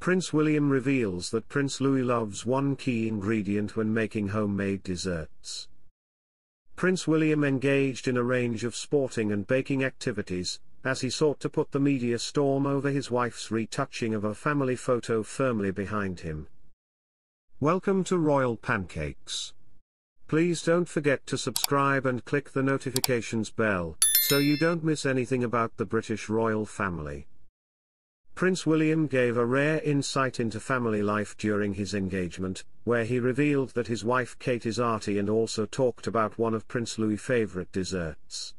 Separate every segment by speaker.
Speaker 1: Prince William reveals that Prince Louis loves one key ingredient when making homemade desserts. Prince William engaged in a range of sporting and baking activities, as he sought to put the media storm over his wife's retouching of a family photo firmly behind him. Welcome to Royal Pancakes. Please don't forget to subscribe and click the notifications bell, so you don't miss anything about the British royal family. Prince William gave a rare insight into family life during his engagement, where he revealed that his wife Kate is arty and also talked about one of Prince Louis' favourite desserts.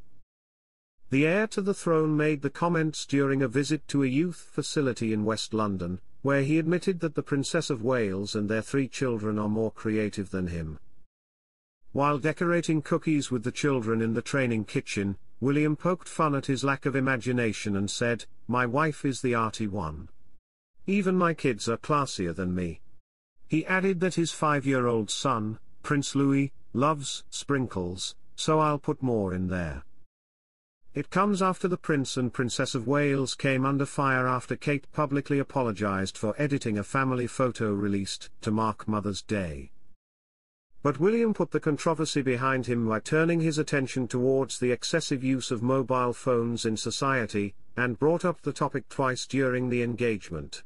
Speaker 1: The heir to the throne made the comments during a visit to a youth facility in West London, where he admitted that the Princess of Wales and their three children are more creative than him. While decorating cookies with the children in the training kitchen, William poked fun at his lack of imagination and said, My wife is the arty one. Even my kids are classier than me. He added that his five-year-old son, Prince Louis, loves sprinkles, so I'll put more in there. It comes after the Prince and Princess of Wales came under fire after Kate publicly apologized for editing a family photo released to mark Mother's Day. But William put the controversy behind him by turning his attention towards the excessive use of mobile phones in society, and brought up the topic twice during the engagement.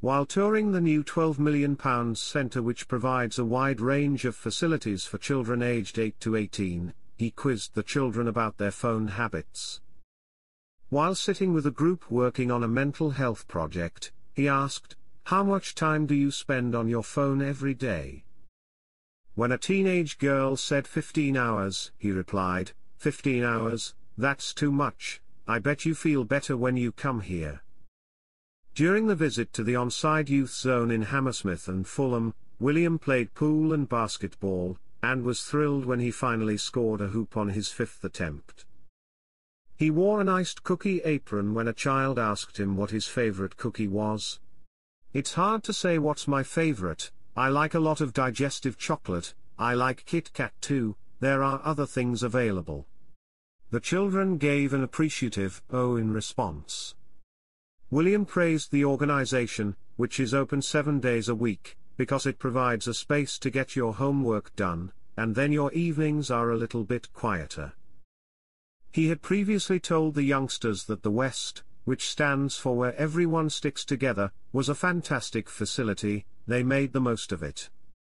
Speaker 1: While touring the new £12 million centre which provides a wide range of facilities for children aged 8 to 18, he quizzed the children about their phone habits. While sitting with a group working on a mental health project, he asked, How much time do you spend on your phone every day? When a teenage girl said 15 hours, he replied, 15 hours, that's too much, I bet you feel better when you come here. During the visit to the OnSide youth zone in Hammersmith and Fulham, William played pool and basketball, and was thrilled when he finally scored a hoop on his fifth attempt. He wore an iced cookie apron when a child asked him what his favorite cookie was. It's hard to say what's my favorite, I like a lot of digestive chocolate, I like Kit Kat too, there are other things available. The children gave an appreciative oh in response. William praised the organization, which is open seven days a week, because it provides a space to get your homework done, and then your evenings are a little bit quieter. He had previously told the youngsters that the West, which stands for where everyone sticks together, was a fantastic facility, they made the most of it.